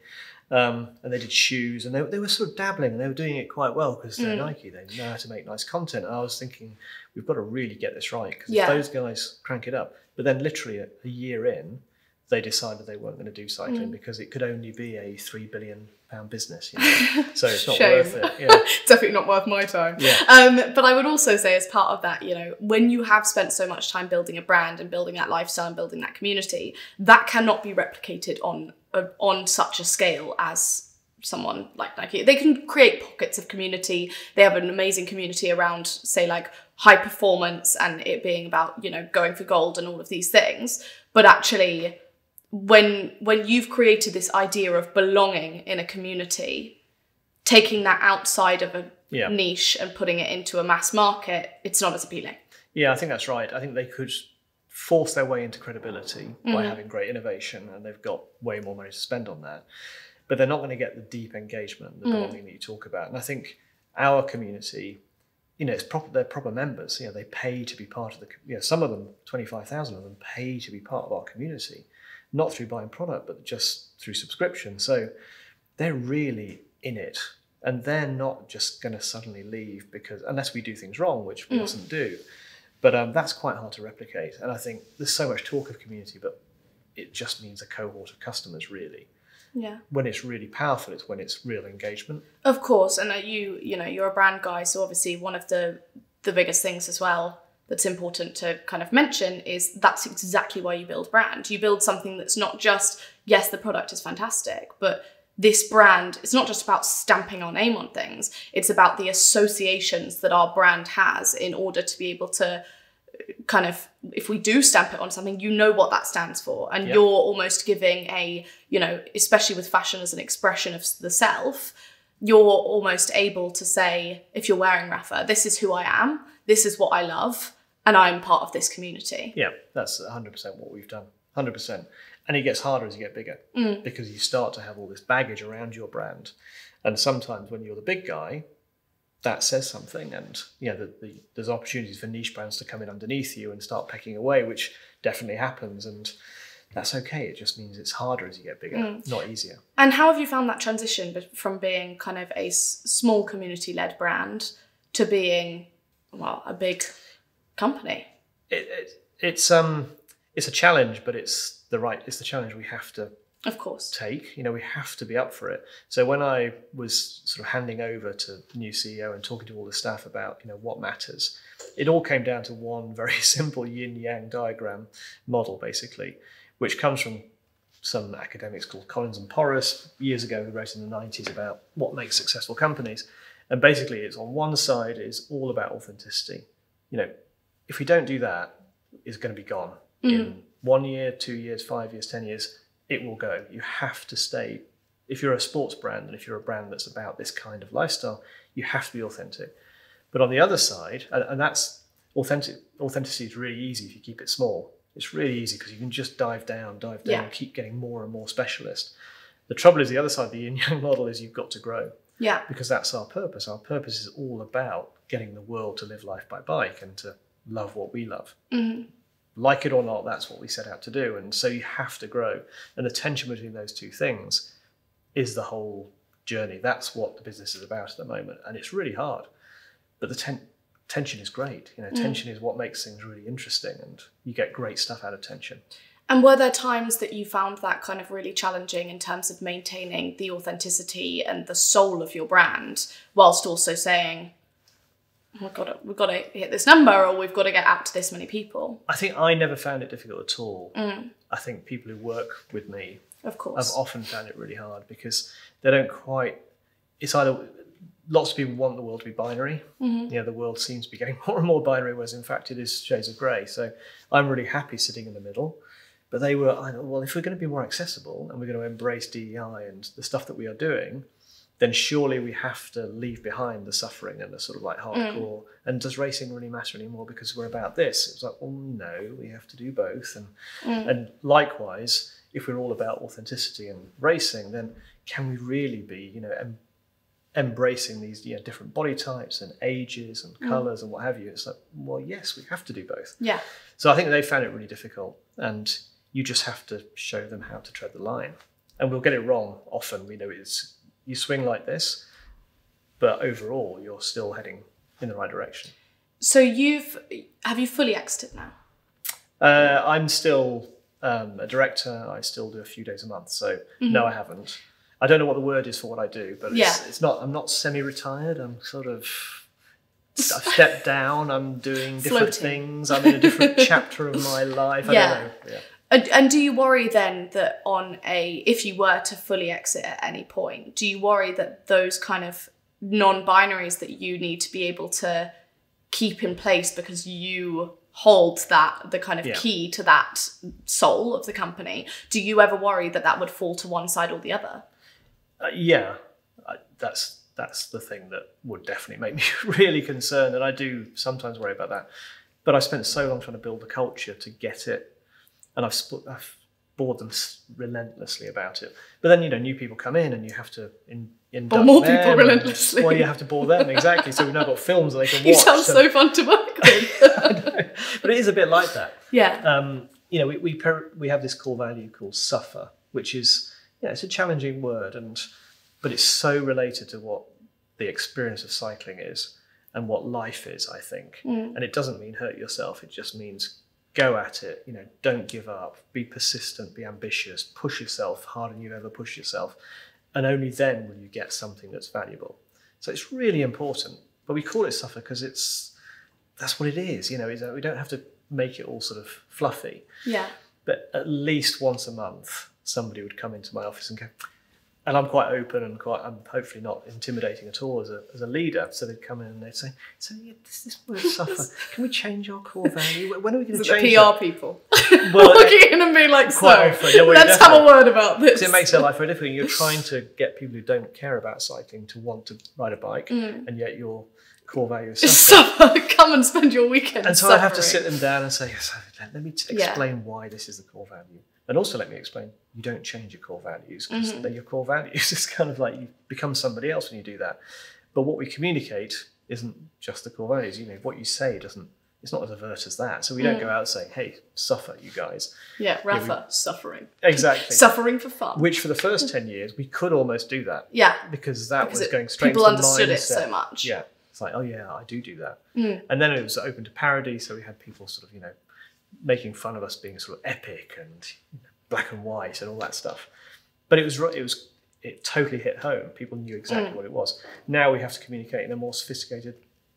Um, and they did shoes, and they, they were sort of dabbling, and they were doing it quite well because they're Mm. Nike. They know how to make nice content. And I was thinking, we've got to really get this right because Yeah. if those guys crank it up, but then literally a, a year in, they decided they weren't going to do Mm. cycling because it could only be a three billion pound business. You know? so it's not Shame. worth it. Yeah. definitely not worth my time. Yeah. Um, but I would also say, as part of that, you know, when you have spent so much time building a brand and building that lifestyle and building that community, that cannot be replicated on on such a scale as someone like Nike. They can create pockets of community. They have an amazing community around, say, like high performance and it being about you know going for gold and all of these things. But actually, when when you've created this idea of belonging in a community taking that outside of a Yeah. niche and putting it into a mass market, it's not as appealing. Yeah, I think that's right. I think they could force their way into credibility by Mm-hmm. having great innovation, and they've got way more money to spend on that. But they're not going to get the deep engagement, the Mm. belonging that you talk about. And I think our community, you know, it's proper. They're proper members. You know, they pay to be part of the. You know, some of them, twenty five thousand of them, pay to be part of our community, not through buying product, but just through subscription. So they're really in it and they're not just going to suddenly leave because unless we do things wrong which we mustn't do but um, that's quite hard to replicate and i think there's so much talk of community but it just means a cohort of customers really Yeah. when it's really powerful it's when it's real engagement Of course, and uh, you you know you're a brand guy, so obviously one of the the biggest things as well that's important to kind of mention is that's exactly why you build brand. You build something that's not just yes, the product is fantastic, but this brand it's not just about stamping our name on things. It's about the associations that our brand has in order to be able to uh, kind of if we do stamp it on something you know what that stands for and Yeah. you're almost giving a you know especially with fashion as an expression of the self you're almost able to say if you're wearing Rapha this is who i am this is what i love and i'm part of this community yeah that's 100% what we've done 100% and it gets harder as you get bigger because you start to have all this baggage around your brand. And sometimes when you're the big guy that says something. And you know the, the, there's opportunities for niche brands to come in underneath you and start pecking away which definitely happens. And that's okay. It just means it's harder as you get bigger not easier. And how have you found that transition from being kind of a small community led brand to being well a big company? It, it, it's um it's a challenge but it's the right it's the challenge we have to Of course. take. You know, we have to be up for it. So when I was sort of handing over to the new CEO and talking to all the staff about, you know, what matters, it all came down to one very simple yin yang diagram model, basically, which comes from some academics called Collins and Porras years ago who wrote in the 90s about what makes successful companies. And basically, it's on one side is all about authenticity. You know, if we don't do that, it's going to be gone in one year, two years, five years, ten years. It will go. You have to stay. If you're a sports brand and if you're a brand that's about this kind of lifestyle, you have to be authentic. But on the other side, and, and that's authentic. Authenticity is really easy if you keep it small. It's really easy because you can just dive down, dive down, Yeah. keep getting more and more specialist. The trouble is the other side of the yin yang model is you've got to grow Yeah. because that's our purpose. Our purpose is all about getting the world to live life by bike and to love what we love. hmm Like it or not, that's what we set out to do. And so you have to grow. And the tension between those two things is the whole journey. That's what the business is about at the moment. And it's really hard. But the ten- tension is great. You know, mm. tension is what makes things really interesting and you get great stuff out of tension. And were there times that you found that kind of really challenging in terms of maintaining the authenticity and the soul of your brand, whilst also saying, "We've got to, we've got to hit this number, or we've got to get out to this many people." I think I never found it difficult at all. Mm. I think people who work with me Of I've often found it really hard because they don't quite. It's either lots of people want the world to be binary. Mhm. You know, the world seems to be getting more and more binary, whereas in fact it is shades of grey. So I'm really happy sitting in the middle. But they were, I know, well, if we're going to be more accessible and we're going to embrace DEI and the stuff that we are doing, then surely we have to leave behind the suffering and the sort of like mm. hardcore. And does racing really matter anymore because we're about this? It's like, well, no, we have to do both. And mm. and likewise, if we're all about authenticity and racing, then can we really be, you know, em- embracing these you know, different body types and ages and mm. colours and what have you? It's like, well, yes, we have to do both. Yeah. So I think they found it really difficult, and you just have to show them how to tread the line. And we'll get it wrong often. We know it's you swing like this, but overall you're still heading in the right direction. So you've have you fully exited now? Uh, I'm still um, a director. I still do a few days a month. So no, I haven't. I don't know what the word is for what I do, but it's, Yeah. it's not. I'm not semi-retired. I'm sort of. I've stepped down. I'm doing different Floating. things. I'm in a different chapter of my life. I Yeah. don't know. Yeah. And, and do you worry then that on a if you were to fully exit at any point, do you worry that those kind of non-binaries that you need to be able to keep in place because you hold that the kind of Yeah. key to that soul of the company do you ever worry that that would fall to one side or the other Uh, yeah, I, that's that's the thing that would definitely make me really concerned, and I do sometimes worry about that. But I spent so long trying to build the culture to get it, and I've sp- I've bored them s- relentlessly about it. But then you know, new people come in, and you have to in, induct more them, people relentlessly. Well, you have to bore them exactly. So we've now got films that they can you watch. sound so- so fun to work with but it is a bit like that yeah um, you know, we we, per- we have this core value called suffer, which is yeah, it's a challenging word, and but it's so related to what the experience of cycling is and what life is, I think. And it doesn't mean hurt yourself; it just means go at it. You know, don't give up, be persistent, be ambitious, push yourself harder than you've ever pushed yourself, and only then will you get something that's valuable. So it's really important. But we call it suffer because it's that's what it is. You know, is that uh, we don't have to make it all sort of fluffy. yeah But at least once a month, somebody would come into my office and go, and I'm quite open and quite, I'm hopefully not intimidating at all as a, as a leader. So they'd come in and they'd say, so yeah, this, this word suffer, can we change our core value? When are we going to change the PR that? people Well, looking in and being like so quite often, yeah, well, let's have a word about this it makes their life very difficult. You're trying to get people who don't care about cycling to want to ride a bike, mm. and yet your core value is suffer. Come and spend your weekend. And so I have to sit them down and say, yes, let me t- Yeah. explain why this is the core value. And also let me explain you don't change your core values because Mm-hmm. they're your core values. It's kind of like you become somebody else when you do that. But what we communicate isn't just the core values. You know, what you say doesn't, it's not as overt as that. So we Mm. don't go out saying, hey, suffer, you guys. Yeah, Rapha, suffering. Exactly. Suffering for fun. Which for the first 10 years, we could almost do that yeah, because that because was it- going straight people understood it so much. Yeah. It's like, oh yeah, I do do that. Mm. And then it was open to parody, so we had people sort of, you know, making fun of us being sort of epic and black and white and all that stuff. But it was it was it totally hit home. People knew exactly Mm. what it was. Now we have to communicate in a more sophisticated,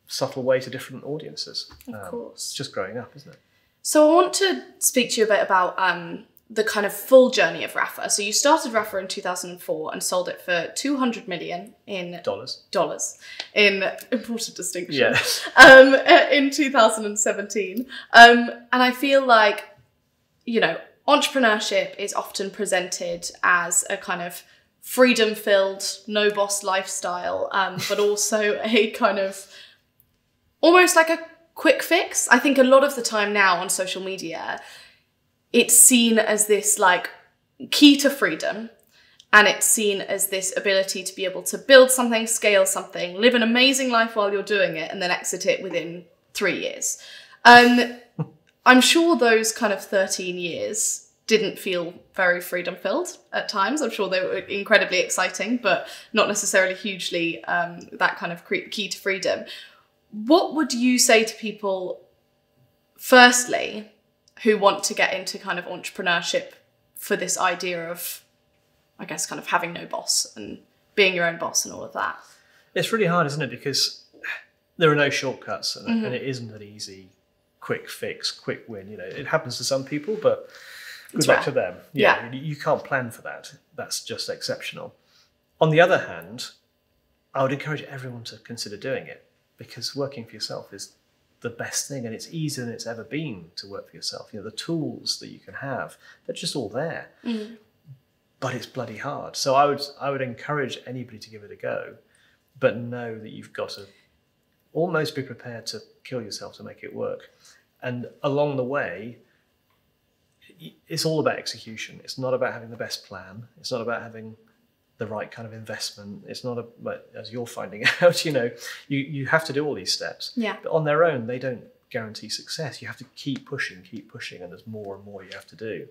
subtle way to different audiences. Of Um, course. It's just growing up, isn't it? So I want to speak to you a bit about um, the kind of full journey of Rapha. So you started Rapha in 2004 and sold it for 200 million in Dollars. dollars. In important distinction. Yeah. um, uh, in 2017. Um, and I feel like, you know, entrepreneurship is often presented as a kind of freedom filled, no boss lifestyle, um, but also a kind of almost like a quick fix. I think a lot of the time now on social media, it's seen as this like key to freedom and it's seen as this ability to be able to build something, scale something, live an amazing life while you're doing it, and then exit it within three years. Um, I'm sure those kind of 13 years didn't feel very freedom filled at times. I'm sure they were incredibly exciting, but not necessarily hugely um, that kind of key to freedom. What would you say to people, firstly, who want to get into kind of entrepreneurship for this idea of I guess, kind of having no boss and being your own boss and all of that. It's really hard, isn't it? Because there are no shortcuts, and, Mm-hmm. and it isn't an easy, quick fix, quick win. You know, it happens to some people, but good It's luck rare. to them. Yeah. you, you can't plan for that. That's just exceptional. On the other hand, I would encourage everyone to consider doing it because working for yourself is the best thing, and it's easier than it's ever been to work for yourself. You know, the tools that you can have, they're just all there mm. but it's bloody hard. So I would I would encourage anybody to give it a go, but know that you've got to almost be prepared to kill yourself to make it work. And along the way, it's all about execution. It's not about having the best plan. It's not about having the right kind of investment. It's not a, but as you're finding out, you know, you, you have to do all these steps. Yeah. But on their own, they don't guarantee success. You have to keep pushing, keep pushing, and there's more and more you have to do.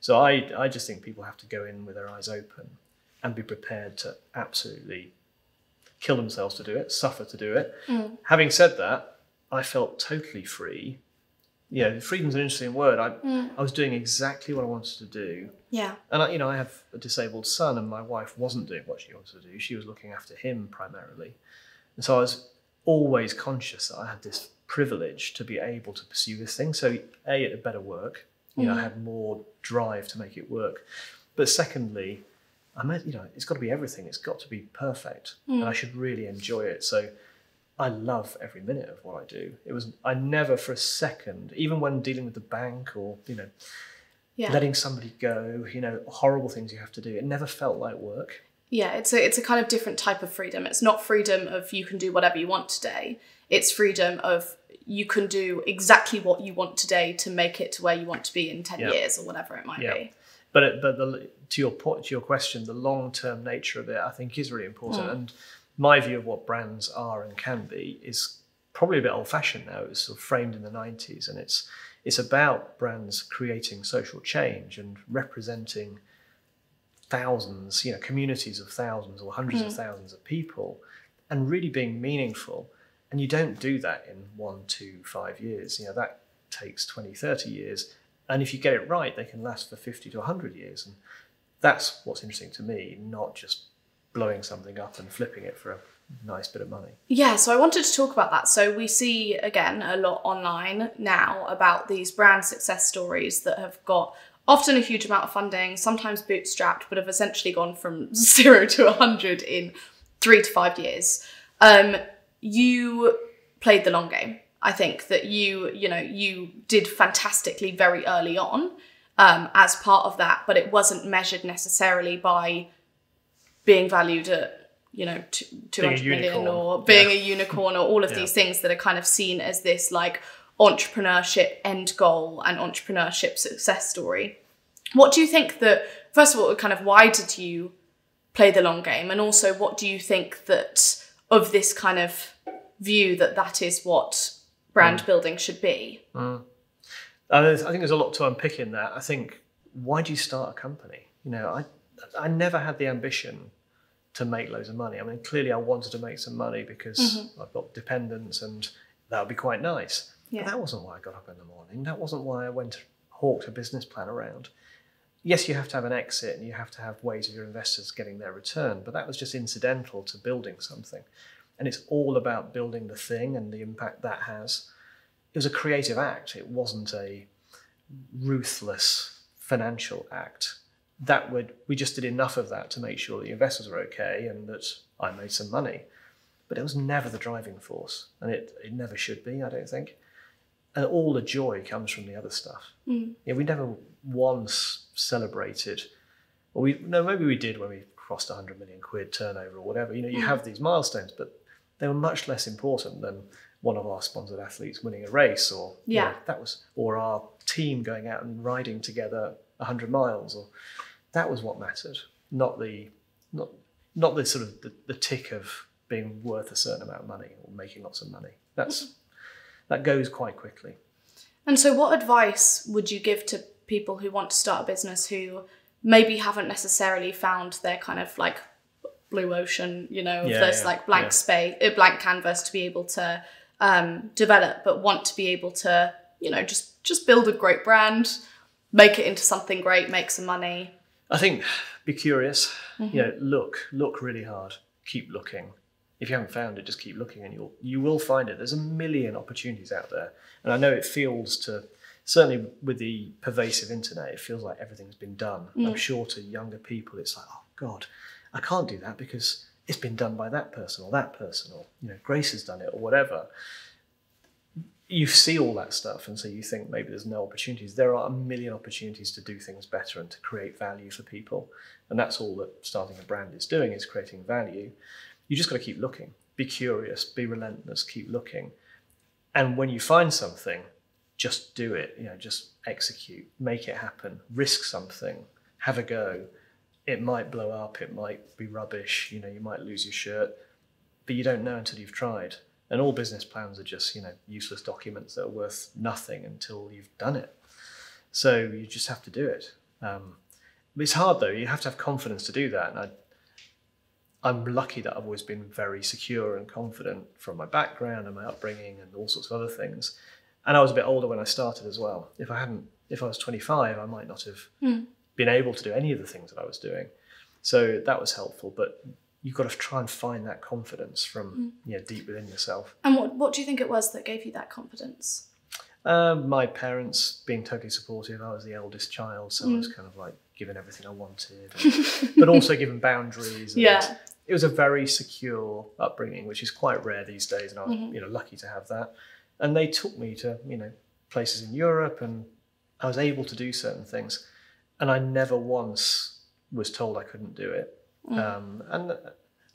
So I, I just think people have to go in with their eyes open and be prepared to absolutely kill themselves to do it, suffer to do it. Mm. Having said that, I felt totally free. You know, freedom's an interesting word. I, mm. I was doing exactly what I wanted to do. Yeah. And I, you know, I have a disabled son, and my wife wasn't doing what she wanted to do. She was looking after him primarily, and so I was always conscious that I had this privilege to be able to pursue this thing. So, a, it had better work. You know, I mm-hmm. had more drive to make it work. But secondly, I meant, you know, it's got to be everything. It's got to be perfect, and I mm. should really enjoy it. So, I love every minute of what I do. It was I never for a second, even when dealing with the bank or you know Yeah. letting somebody go, you know, horrible things you have to do. It never felt like work. Yeah, it's a it's a kind of different type of freedom. It's not freedom of you can do whatever you want today. It's freedom of you can do exactly what you want today to make it to where you want to be in 10 Yeah. years or whatever it might Yeah. be. But it, but the, to your point, to your question, the long term nature of it, I think, is really important. Mm. And my view of what brands are and can be is probably a bit old fashioned now. It was sort of framed in the '90s, and it's it's about brands creating social change and representing thousands, you know, communities of thousands or hundreds of hmm. thousands of people, and really being meaningful. And you don't do that in one, two, five years. You know, that takes 20, 30 years. And if you get it right, they can last for 50 to 100 years. And that's what's interesting to me, not just blowing something up and flipping it for a nice bit of money. Yeah, so I wanted to talk about that. So we see again a lot online now about these brand success stories that have got often a huge amount of funding, sometimes bootstrapped, but have essentially gone from zero to a hundred in three to five years. Um, you played the long game. I think that you, you know, you did fantastically very early on um, as part of that, but it wasn't measured necessarily by being valued at, you know, two- 200 million or being Yeah. a unicorn or all of Yeah. these things that are kind of seen as this like entrepreneurship end goal and entrepreneurship success story. What do you think that, first of all, kind of why did you play the long game? And also, what do you think that of this kind of view that that is what brand mm. building should be? Mm. Uh, and I think there's a lot to unpick in that. I think, why do you start a company? You know, I, I never had the ambition to make loads of money. I mean, clearly I wanted to make some money because mm-hmm. I've got dependents and that would be quite nice. Yeah. But that wasn't why I got up in the morning. That wasn't why I went hawked a business plan around. yes, you have to have an exit and you have to have ways of your investors getting their return, but that was just incidental to building something. And it's all about building the thing and the impact that has. It was a creative act, it wasn't a ruthless financial act. That would we just did enough of that to make sure the investors were okay and that I made some money. But it was never the driving force, and it, it never should be, I don't think. And all the joy comes from the other stuff. Mm. Yeah, we never once celebrated, or we no maybe we did when we crossed 100 million quid turnover or whatever. You know, you Mm. have these milestones, but they were much less important than one of our sponsored athletes winning a race, or you Yeah. know, that was, or our team going out and riding together 100 miles, or that was what mattered, not the not not the sort of the, the tick of being worth a certain amount of money or making lots of money. That's that goes quite quickly. And so, what advice would you give to people who want to start a business who maybe haven't necessarily found their kind of like blue ocean, you know, Yeah, this yeah, like blank yeah. space, a blank canvas to be able to um, develop, but want to be able to, you know, just just build a great brand, make it into something great, make some money. I think be curious. Mm-hmm. You know, look, look really hard. Keep looking. If you haven't found it, just keep looking, and you'll you will find it. There's a million opportunities out there, and I know it feels to certainly with the pervasive internet, it feels like everything's been done. Mm. I'm sure to younger people, it's like, oh God, I can't do that because it's been done by that person or that person, or you know, Grace has done it or whatever. You see all that stuff, and so you think maybe there's no opportunities. There are a million opportunities to do things better and to create value for people, and that's all that starting a brand is doing is creating value. You just got to keep looking, be curious, be relentless, keep looking, and when you find something, just do it. You know, just execute, make it happen, risk something, have a go. It might blow up, it might be rubbish. You know, you might lose your shirt, but you don't know until you've tried. And all business plans are just, you know, useless documents that are worth nothing until you've done it. So you just have to do it. Um, it's hard though. You have to have confidence to do that. And I, I'm lucky that I've always been very secure and confident from my background and my upbringing and all sorts of other things. And I was a bit older when I started as well. If I hadn't, if I was 25, I might not have Mm. been able to do any of the things that I was doing. So that was helpful. But you've got to try and find that confidence from mm. you know, deep within yourself. And what what do you think it was that gave you that confidence? Um, my parents being totally supportive. I was the eldest child, so I was mm. kind of like given everything I wanted, and- but also given boundaries. and Yeah. it was a very secure upbringing, which is quite rare these days, and I was mm-hmm. you know lucky to have that. And they took me to you know places in Europe, and I was able to do certain things, and I never once was told I couldn't do it. Mm. Um, and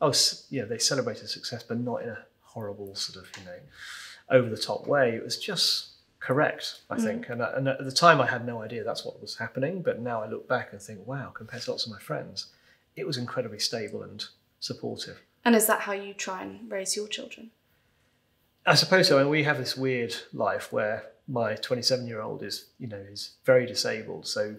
I was you they celebrated success, but not in a horrible sort of you know over the top way. It was just correct, I mm. think. And, uh, and at the time, I had no idea that's what was happening. But now I look back and think, wow, compared to lots of my friends, it was incredibly stable and supportive. And is that how you try and raise your children? I suppose so. And we have this weird life where my 27 year old is, you know, is very disabled. So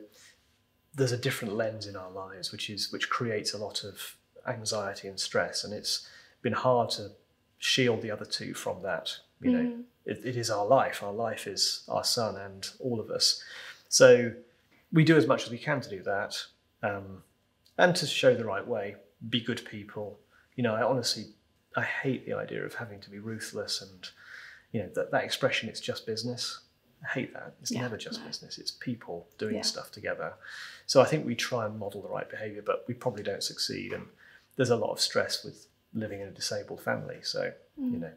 there's a different lens in our lives, which is which creates a lot of anxiety and stress. And it's been hard to shield the other two from that. You know, it, it is our life. Our life is our son and all of us. So we do as much as we can to do that, um, and to show the right way. Be good people. You know, I honestly I hate the idea of having to be ruthless and you know that, that expression it's just business. I hate that. It's Yeah, never just no. business. It's people doing Yeah. stuff together. So I think we try and model the right behaviour, but we probably don't succeed. And there's a lot of stress with living in a disabled family. So Mm. you know,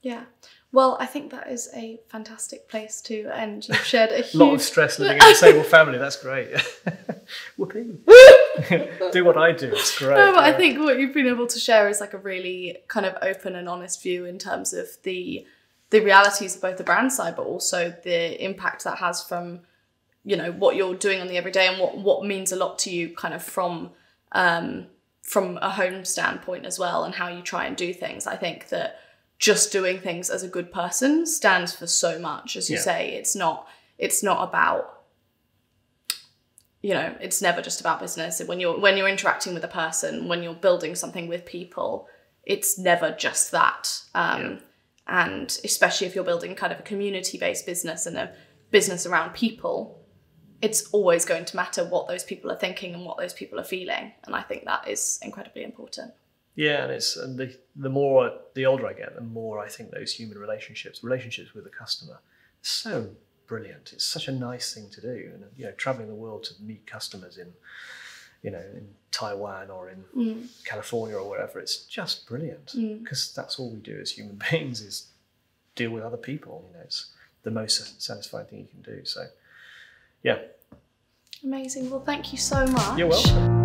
Yeah. Well, I think that is a fantastic place to end. You've shared a a huge lot of stress living in a disabled family. That's great. Whoopee. do what I do. It's great. No, but I think what you've been able to share is like a really kind of open and honest view in terms of the the realities of both the brand side, but also the impact that has from you know what you're doing on the everyday and what what means a lot to you, kind of from um, from a home standpoint as well, and how you try and do things. I think that just doing things as a good person stands for so much, as you Yeah. say. It's not it's not about you know it's never just about business when you're when you're interacting with a person when you're building something with people it's never just that um, and especially if you're building kind of a community based business and a business around people it's always going to matter what those people are thinking and what those people are feeling. And I think that is incredibly important. Yeah, and it's and the the more the older I get, the more I think those human relationships, relationships with the customer, so brilliant. It's such a nice thing to do, and you know, traveling the world to meet customers in, you know, in Taiwan or in Mm. California or wherever, it's just brilliant Mm. because that's all we do as human beings is deal with other people. You know, it's the most satisfying thing you can do. So, yeah, Amazing. Well, thank you so much. you're welcome.